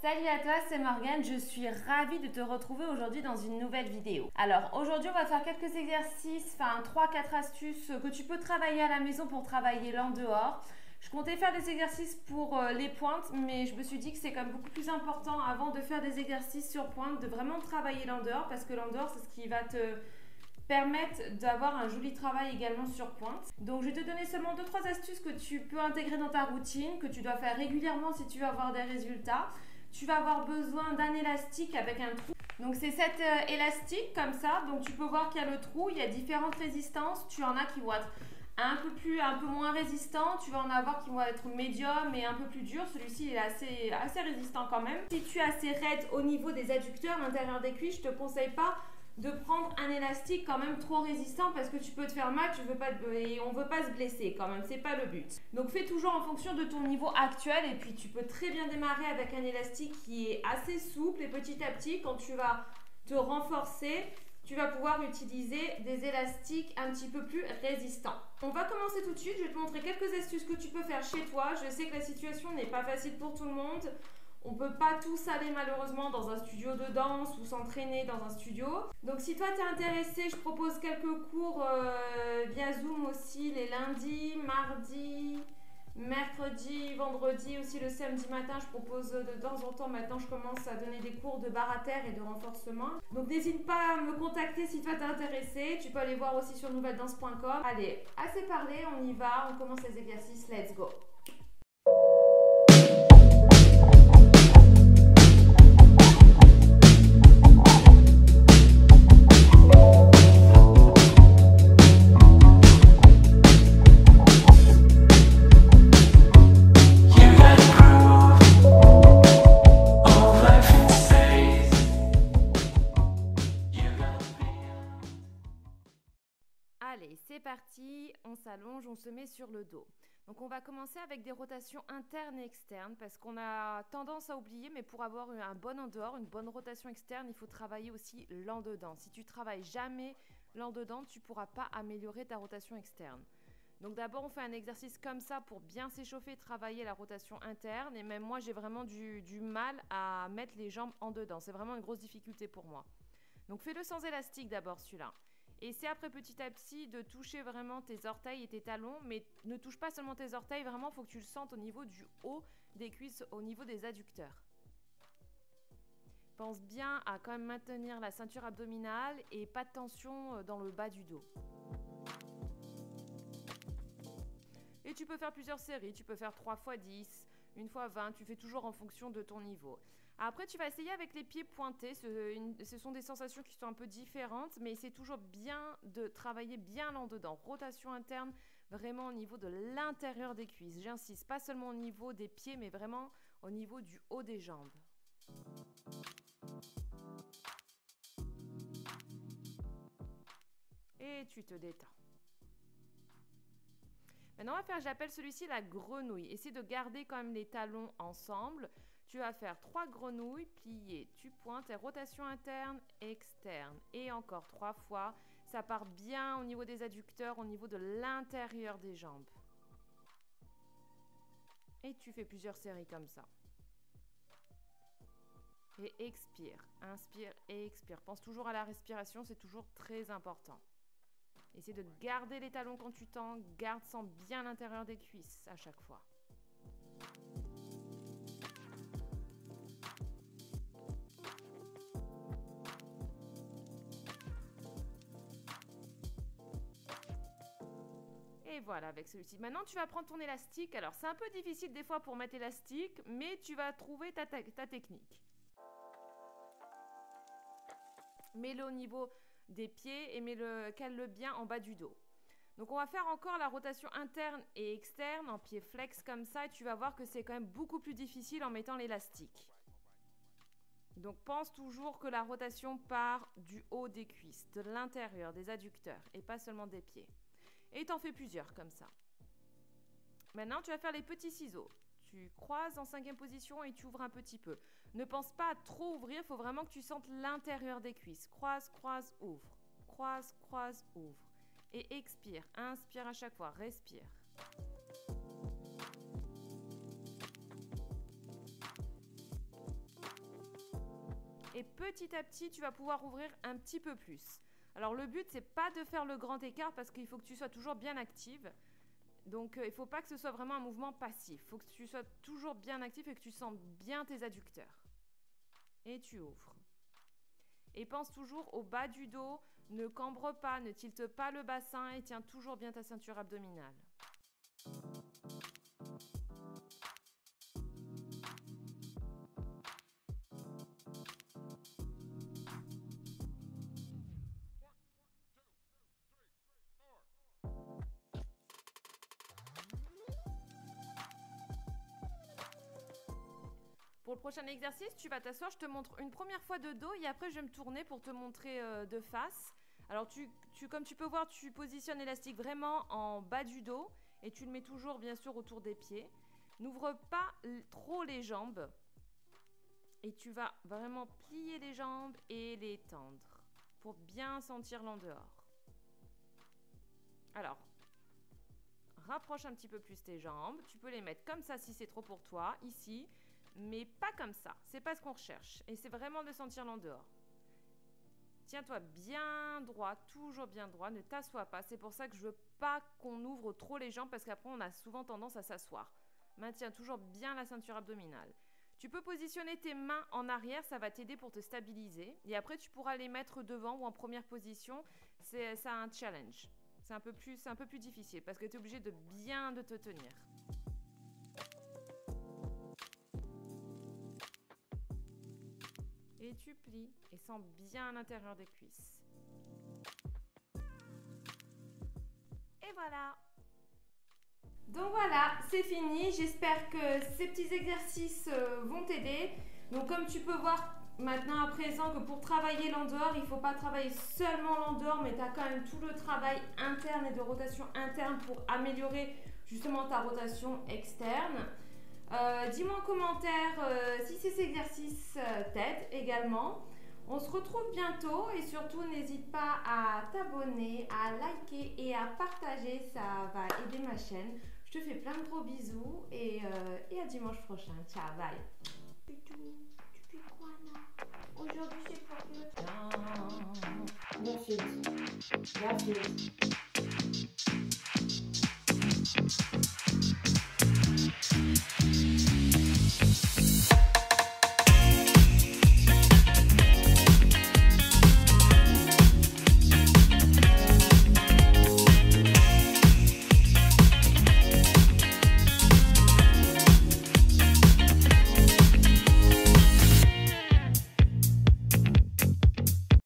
Salut à toi, c'est Morgane, je suis ravie de te retrouver aujourd'hui dans une nouvelle vidéo. Alors aujourd'hui on va faire quelques exercices, enfin 3-4 astuces que tu peux travailler à la maison pour travailler l'en dehors. Je comptais faire des exercices pour euh, les pointes, mais je me suis dit que c'est quand même beaucoup plus important avant de faire des exercices sur pointe, de vraiment travailler l'en dehors, parce que l'en dehors c'est ce qui va te permettre d'avoir un joli travail également sur pointe. Donc je vais te donner seulement 2-3 astuces que tu peux intégrer dans ta routine, que tu dois faire régulièrement si tu veux avoir des résultats tu vas avoir besoin d'un élastique avec un trou. Donc c'est cet euh, élastique comme ça. Donc tu peux voir qu'il y a le trou, il y a différentes résistances. Tu en as qui vont être un peu plus, un peu moins résistants. Tu vas en avoir qui vont être médium et un peu plus dur. Celui-ci est assez, résistant quand même. Si tu es assez raide au niveau des adducteurs, l'intérieur des cuisses, je te conseille pas de prendre un élastique quand même trop résistant parce que tu peux te faire mal, tu veux pas et on veut pas se blesser quand même, c'est pas le but. Donc fais toujours en fonction de ton niveau actuel et puis tu peux très bien démarrer avec un élastique qui est assez souple et petit à petit quand tu vas te renforcer, tu vas pouvoir utiliser des élastiques un petit peu plus résistants. On va commencer tout de suite, je vais te montrer quelques astuces que tu peux faire chez toi. Je sais que la situation n'est pas facile pour tout le monde. On peut pas tous aller malheureusement dans un studio de danse ou s'entraîner dans un studio. Donc si toi tu es intéressé, je propose quelques cours euh, via Zoom aussi les lundis, mardis, mercredi, vendredi, aussi le samedi matin. Je propose de temps en temps, maintenant je commence à donner des cours de barre à terre et de renforcement. Donc n'hésite pas à me contacter si toi t'es intéressé. Tu peux aller voir aussi sur nouvelledance.com. Allez, assez parlé, on y va, on commence les exercices, let's go. Parti, on s'allonge, on se met sur le dos. Donc on va commencer avec des rotations internes et externes parce qu'on a tendance à oublier, mais pour avoir un bon en dehors, une bonne rotation externe, il faut travailler aussi l'en dedans. Si tu travailles jamais l'en dedans, tu pourras pas améliorer ta rotation externe. Donc d'abord on fait un exercice comme ça pour bien s'échauffer, travailler la rotation interne. Et même moi j'ai vraiment du, du mal à mettre les jambes en dedans. C'est vraiment une grosse difficulté pour moi. Donc fais-le sans élastique d'abord celui-là. C'est après petit à petit de toucher vraiment tes orteils et tes talons, mais ne touche pas seulement tes orteils, vraiment, faut que tu le sentes au niveau du haut des cuisses, au niveau des adducteurs. Pense bien à quand même maintenir la ceinture abdominale et pas de tension euh, dans le bas du dos. Et tu peux faire plusieurs séries, tu peux faire 3 x 10, 1 x 20, tu fais toujours en fonction de ton niveau. Après, tu vas essayer avec les pieds pointés. Ce, sont des sensations qui sont un peu différentes, mais c'est toujours bien de travailler bien là dedans. Rotation interne, vraiment au niveau de l'intérieur des cuisses. J'insiste, pas seulement au niveau des pieds, mais vraiment au niveau du haut des jambes. Et tu te détends. Maintenant, on va faire, j'appelle celui-ci la grenouille. Essaye de garder quand même les talons ensemble. Tu vas faire trois grenouilles pliées. Tu pointes et rotation interne, externe. Et encore trois fois. Ça part bien au niveau des adducteurs, au niveau de l'intérieur des jambes. Et tu fais plusieurs séries comme ça. Et expire. Inspire et expire. Pense toujours à la respiration, c'est toujours très important. Essaye de garder les talons quand tu tends. Garde sans bien l'intérieur des cuisses à chaque fois. Et voilà, avec celui-ci. Maintenant, tu vas prendre ton élastique. Alors, c'est un peu difficile des fois pour mettre élastique, mais tu vas trouver ta, ta technique. Mets-le au niveau des pieds et mets-le, cale-le bien en bas du dos. Donc on va faire encore la rotation interne et externe en pied flex comme ça et tu vas voir que c'est quand même beaucoup plus difficile en mettant l'élastique. Donc pense toujours que la rotation part du haut des cuisses, de l'intérieur, des adducteurs et pas seulement des pieds. Et t'en fais plusieurs comme ça. Maintenant, tu vas faire les petits ciseaux. Tu croises en cinquième position et tu ouvres un petit peu. Ne pense pas à trop ouvrir, il faut vraiment que tu sentes l'intérieur des cuisses. Croise, croise, ouvre. Croise, croise, ouvre. Et expire. Inspire à chaque fois. Respire. et petit à petit, tu vas pouvoir ouvrir un petit peu plus. Alors le but, c'est pas de faire le grand écart parce qu'il faut que tu sois toujours bien active. Donc euh, il ne faut pas que ce soit vraiment un mouvement passif. Il faut que tu sois toujours bien actif et que tu sentes bien tes adducteurs. Et tu ouvres. Et pense toujours au bas du dos, ne cambre pas, ne tilte pas le bassin et tiens toujours bien ta ceinture abdominale. Pour le prochain exercice, tu vas t'asseoir, je te montre une première fois de dos et après je vais me tourner pour te montrer euh, de face. Alors tu, comme tu peux voir, tu positionnes l'élastique vraiment en bas du dos et tu le mets toujours bien sûr autour des pieds. N'ouvre pas trop les jambes et tu vas vraiment plier les jambes et les tendre pour bien sentir l'en dehors. Alors, rapproche un petit peu plus tes jambes. Tu peux les mettre comme ça si c'est trop pour toi, ici mais pas comme ça. C'est pas ce qu'on recherche. Et c'est vraiment de sentir l'en dehors. Tiens-toi bien droit, toujours bien droit, ne t'assois pas. C'est pour ça que je veux pas qu'on ouvre trop les jambes parce qu'après on a souvent tendance à s'asseoir. Maintiens toujours bien la ceinture abdominale. Tu peux positionner tes mains en arrière, ça va t'aider pour te stabiliser. Et après, tu pourras les mettre devant ou en première position. C'est ça un challenge. C'est un peu plus, un peu plus difficile parce que tu es obligé de bien de te tenir. Et tu plies et sens bien l'intérieur des cuisses. Et voilà donc voilà, c'est fini. J'espère que ces petits exercices euh, vont t'aider. Donc comme tu peux voir maintenant à présent que pour travailler l'endehors, il ne faut pas travailler seulement l'endehors, mais tu as quand même tout le travail interne et de rotation interne pour améliorer justement ta rotation externe. Euh, dis-moi en commentaire euh, si ces exercices euh, t'aident également. On se retrouve bientôt et surtout n'hésite pas à t'abonner, à liker et à partager, ça va aider ma chaîne. Je te fais plein de gros bisous et, et à dimanche prochain. Ciao, bye. Tu fais quoi là Aujourd'hui c'est pour le... Non, merci. Merci.